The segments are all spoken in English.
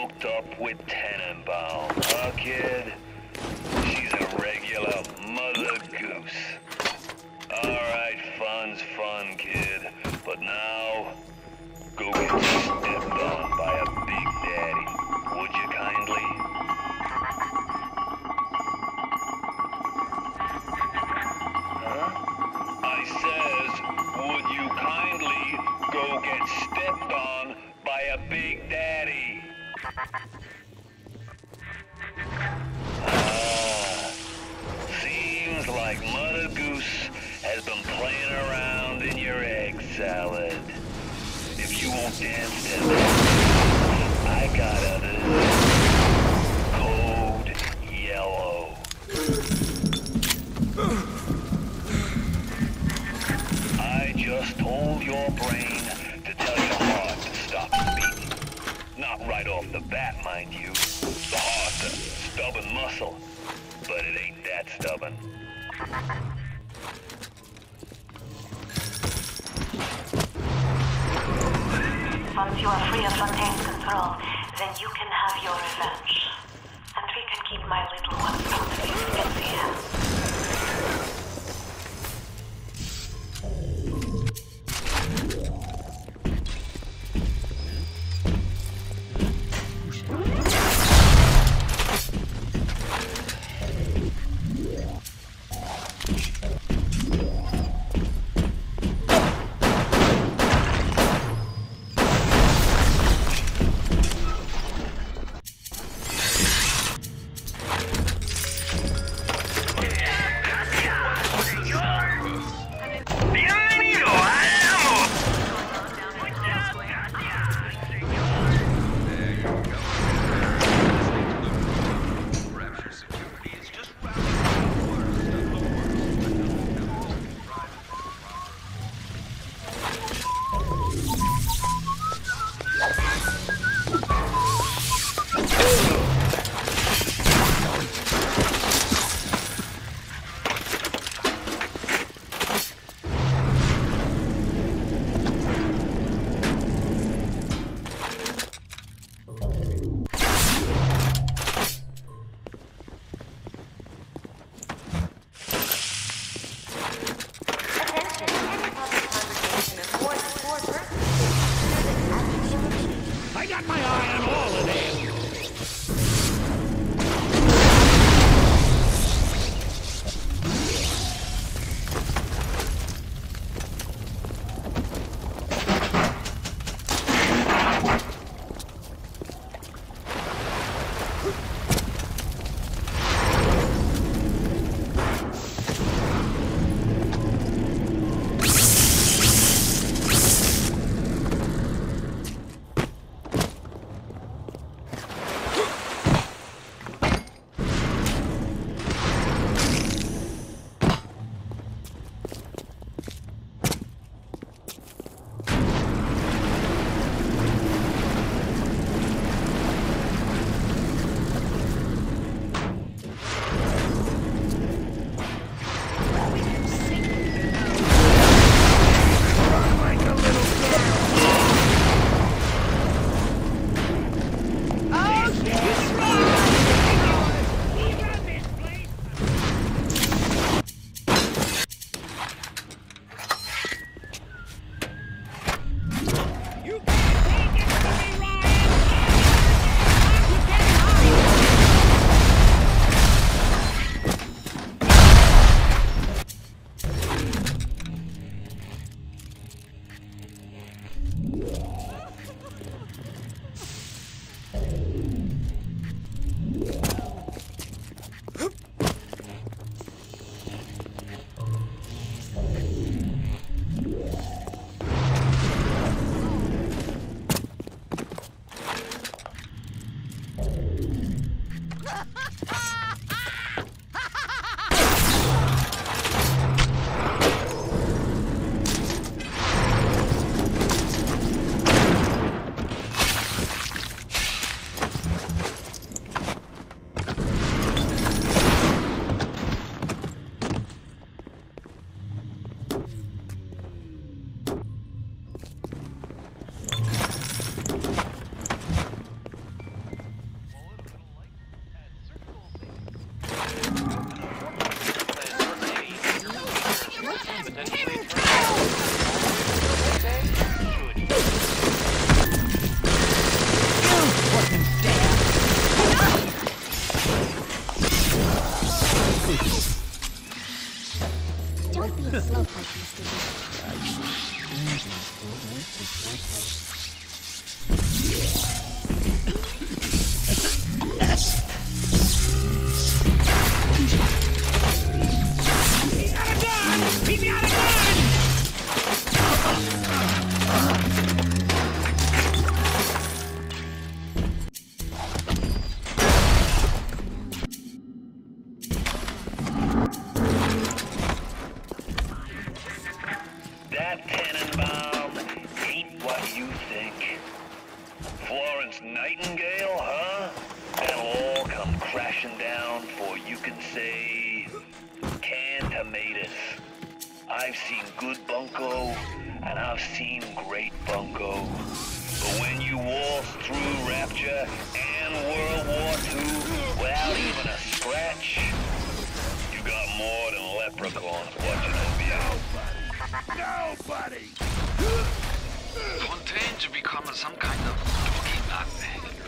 hooked up with Tenenbaum, huh, kid? She's a regular mother goose. Alright, fun's fun, kid. But now, go get seems like Mother Goose has been playing around in your egg salad. If you won't dance to that, I got others. Code yellow. I just told your brain Once you are free of Fontaine's control, then you can have your revenge. To become some kind of boogeyman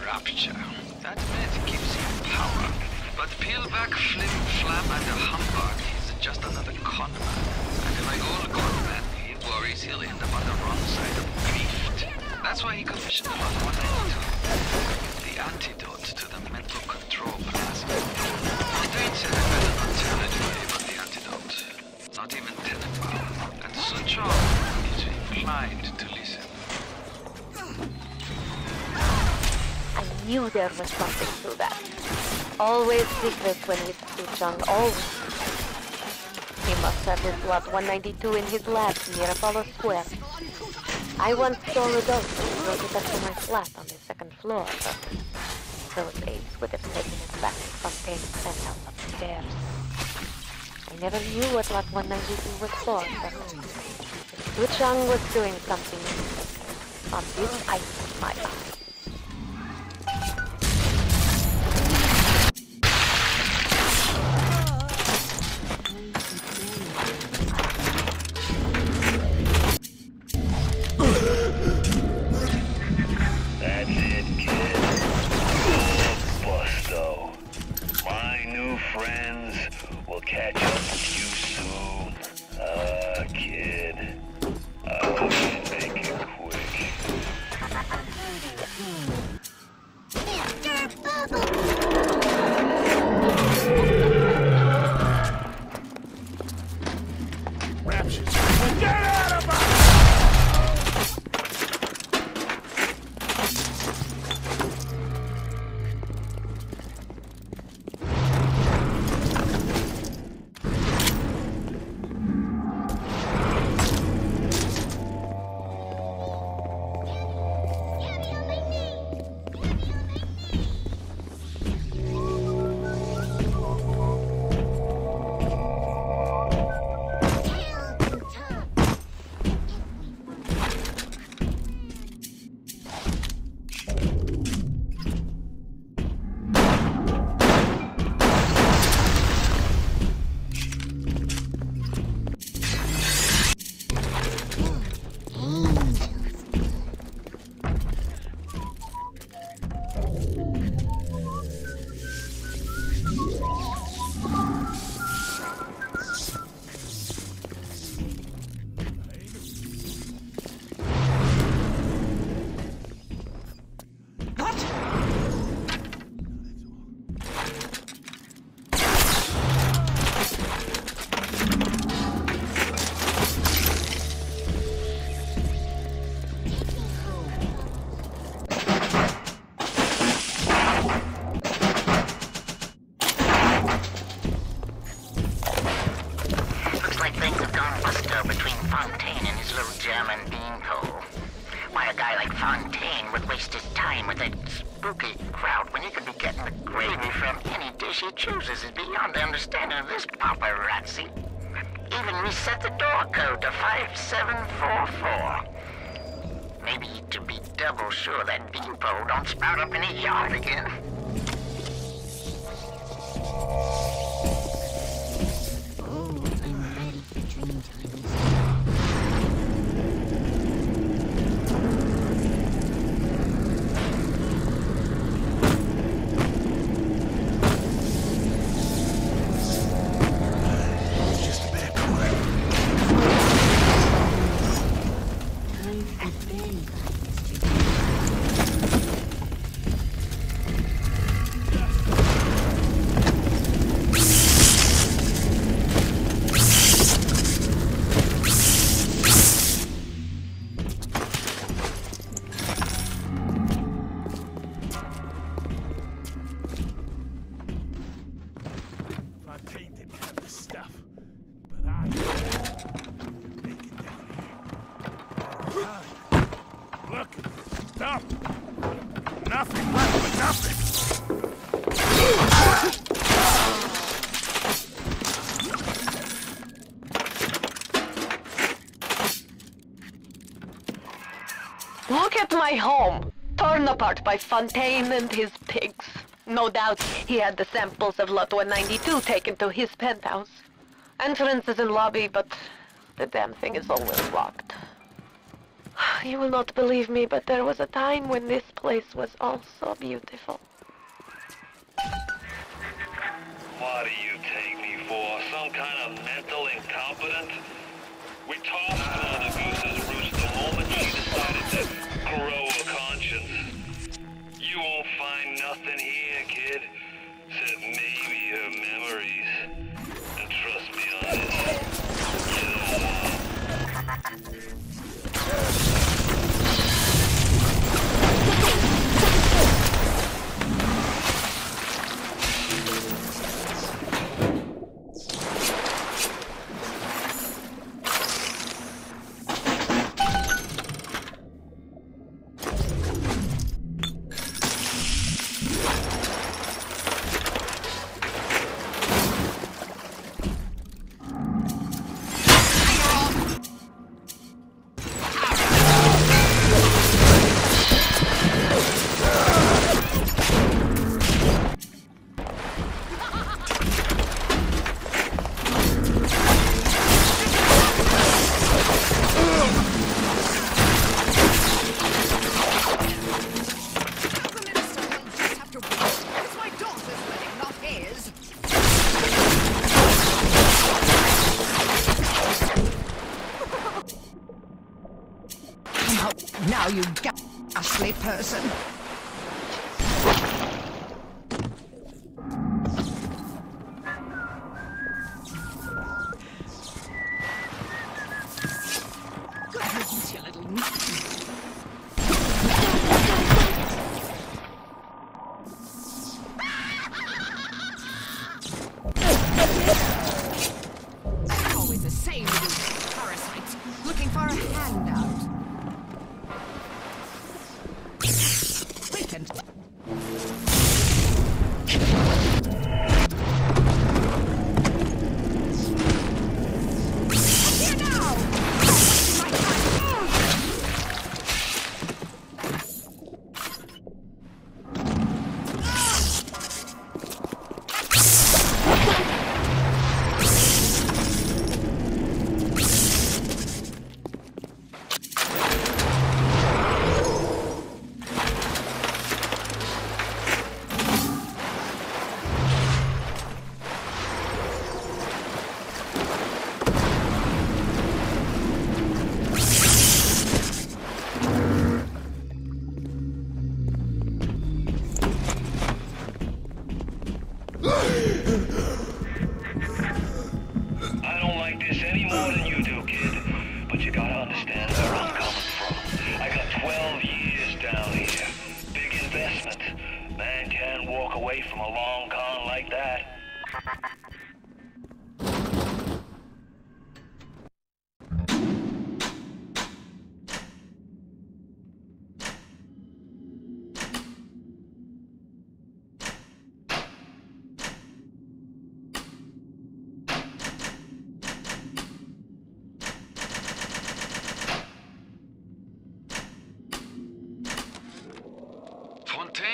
rapture. That myth gives him power. But peel back Flim Flam and a humbug, he's just another con man. And like all con men, he worries he'll end up on the wrong side of grief. That's why he commissioned Lot 192. The antidote to the mental control plasma. Fontaine said I better not tell anybody about the antidote. Not even Tenenbaum. And Suchong is inclined knew there was something to that. Always secret when with Suchong, always. He must have his Lot 192 in his lab near Apollo Square. I once saw Rodolfo brought it up to my flat on the second floor, but those apes would have taken it back to Fontaine's penthouse upstairs. I never knew what Lot 192 was for, but Suchong was doing something on this ice of my eye. Sprout up in a yard again. Apart by Fontaine and his pigs. No doubt he had the samples of Lot 192 taken to his penthouse. Entrance is in lobby, but the damn thing is always locked. You will not believe me, but there was a time when this place was also beautiful. What do you take me for? Some kind of mental incompetent? We tossed Mother Man can't walk away from a long con like that.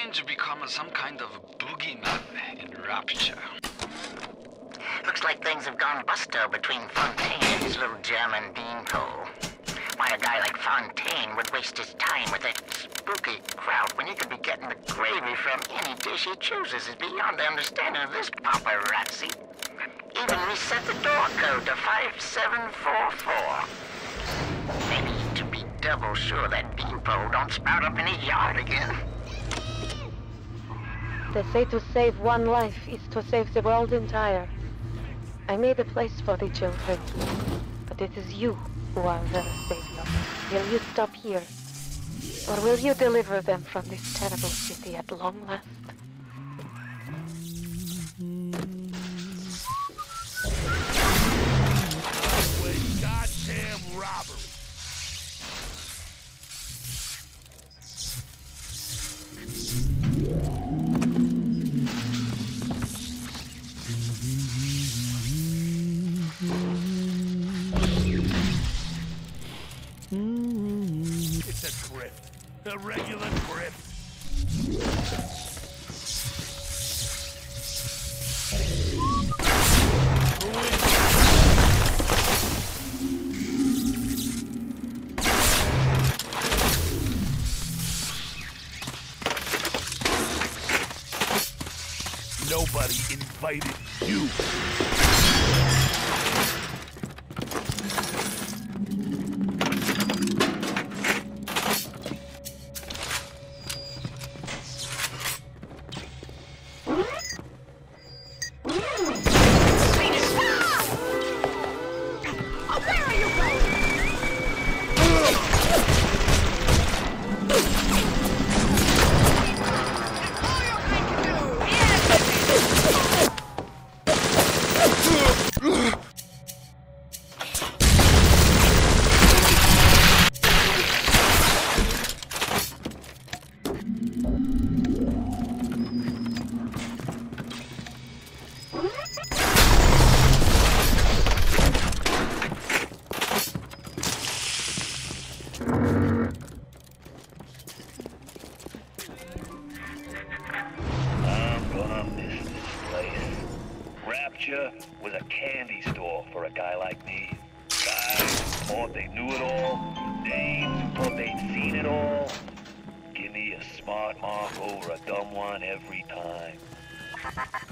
Fontaine's become some kind of boogeyman in Rapture. Looks like things have gone busto between Fontaine and his little German beanpole. Why a guy like Fontaine would waste his time with that spooky crowd when he could be getting the gravy from any dish he chooses is beyond the understanding of this paparazzi. Even reset the door code to 5744. Maybe to be double sure that beanpole don't sprout up in his yard again. They say to save one life is to save the world entire. I made a place for the children, but it is you who are their savior. Will you stop here? Or will you deliver them from this terrible city at long last? Regular guy like me. Guys thought they knew it all, dames thought they'd seen it all. Give me a smart mark over a dumb one every time.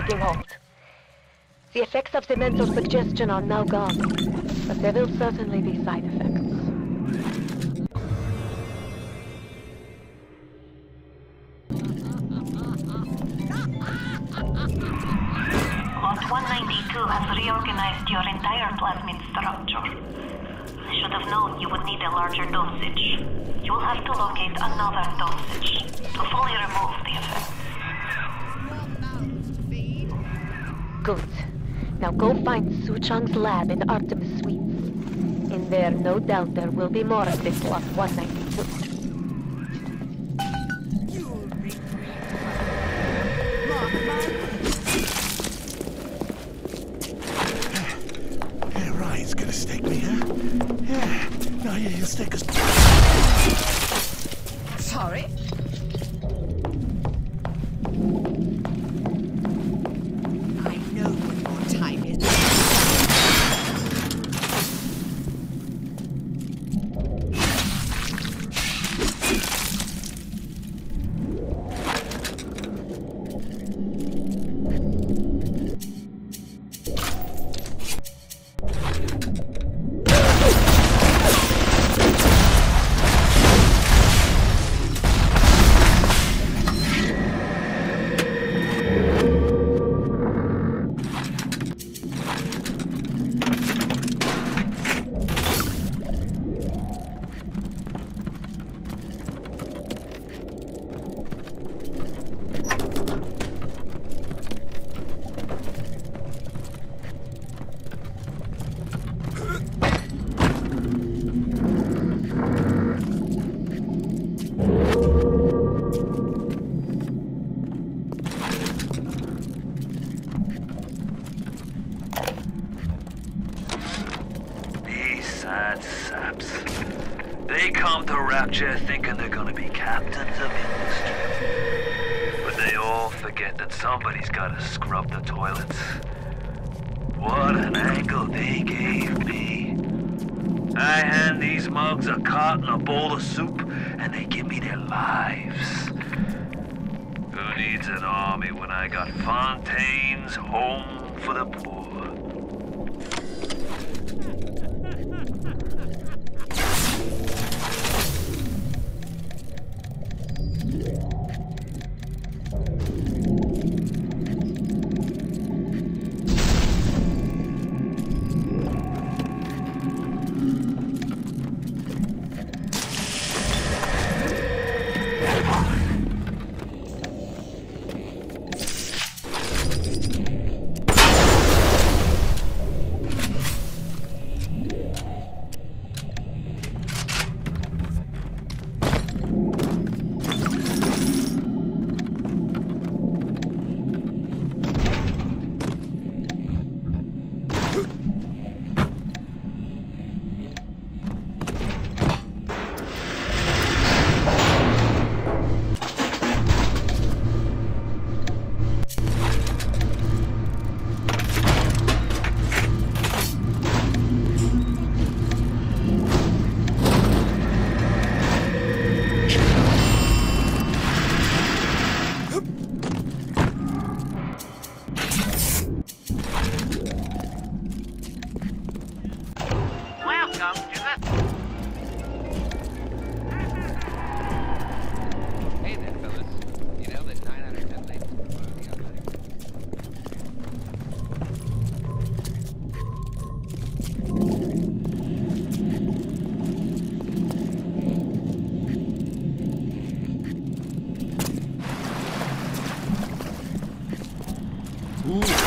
taking hold. The effects of the mental suggestion are now gone, but there will certainly be side effects. Now go find Suchong's lab in Artemis Suites. In there, no doubt there will be more of this Lot 192. You'll regret. Mark my Yeah, Ryan's gonna stake me, huh? Yeah. No, yeah, he'll stake us. Sad saps. They come to Rapture thinking they're gonna be captains of industry. But they all forget that somebody's gotta scrub the toilets. What an angle they gave me. I hand these mugs a cot and a bowl of soup, and they give me their lives. Who needs an army when I got Fontaine's Home for the Poor? Ooh.